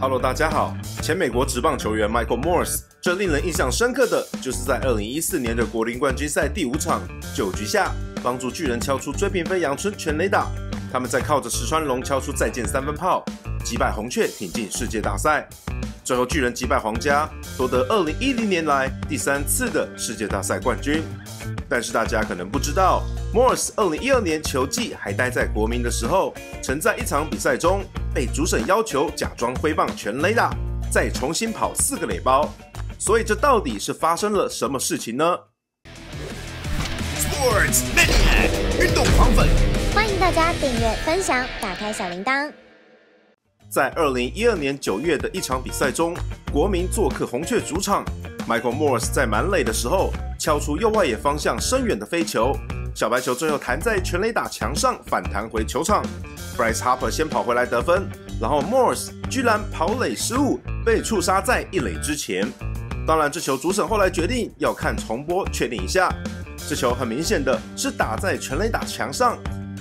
Hello，大家好。前美国职棒球员 Michael Morse，这令人印象深刻的就是在2014年的国联冠军赛第五场九局下，帮助巨人敲出追平飞扬春全垒打。他们在靠着石川龙敲出再见三分炮，击败红雀挺进世界大赛。最后巨人击败皇家，夺得2010年来第三次的世界大赛冠军。但是大家可能不知道，Morse 2012年球季还待在国民的时候，曾在一场比赛中。被主审要求假装挥棒全垒打，再重新跑四个垒包，所以这到底是发生了什么事情呢？Sports Mania 运动狂粉，欢迎大家订阅、分享、打开小铃铛。在二零一二年九月的一场比赛中，国民做客红雀主场，Michael Morse 在满垒的时候敲出右外野方向深远的飞球，小白球最后弹在全垒打墙上，反弹回球场。Bryce Harper 先跑回来得分，然后 Morse 居然跑垒失误，被触杀在一垒之前。当然，这球主审后来决定要看重播确定一下。这球很明显的是打在全垒打墙上，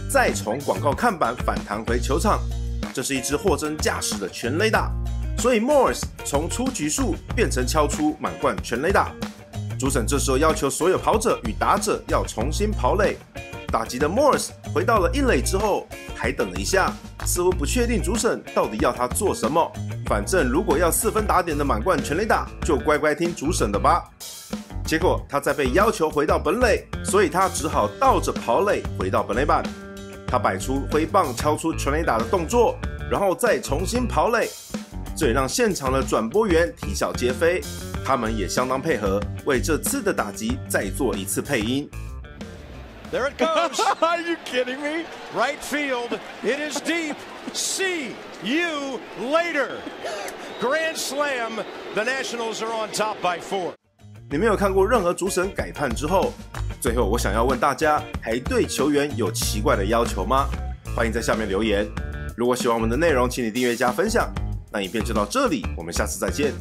再从广告看板反弹回球场。这是一支货真价实的全垒打，所以 Morse 从出局数变成敲出满贯全垒打。主审这时候要求所有跑者与打者要重新跑垒。打击的 mors 回到了一垒之后，还等了一下，似乎不确定主审到底要他做什么。反正如果要四分打点的满贯全垒打，就乖乖听主审的吧。结果他在被要求回到本垒，所以他只好倒着跑垒回到本垒板。他摆出挥棒敲出全垒打的动作，然后再重新跑垒，这也让现场的转播员啼笑皆非。他们也相当配合，为这次的打击再做一次配音。There it goes. Are you kidding me? Right field. It is deep. See you later. Grand slam. The Nationals are on top by four. 你没有看过任何主审改判之后，最后我想要问大家，还对球员有奇怪的要求吗？欢迎在下面留言。如果喜欢我们的内容，请你订阅加分享。那影片就到这里，我们下次再见。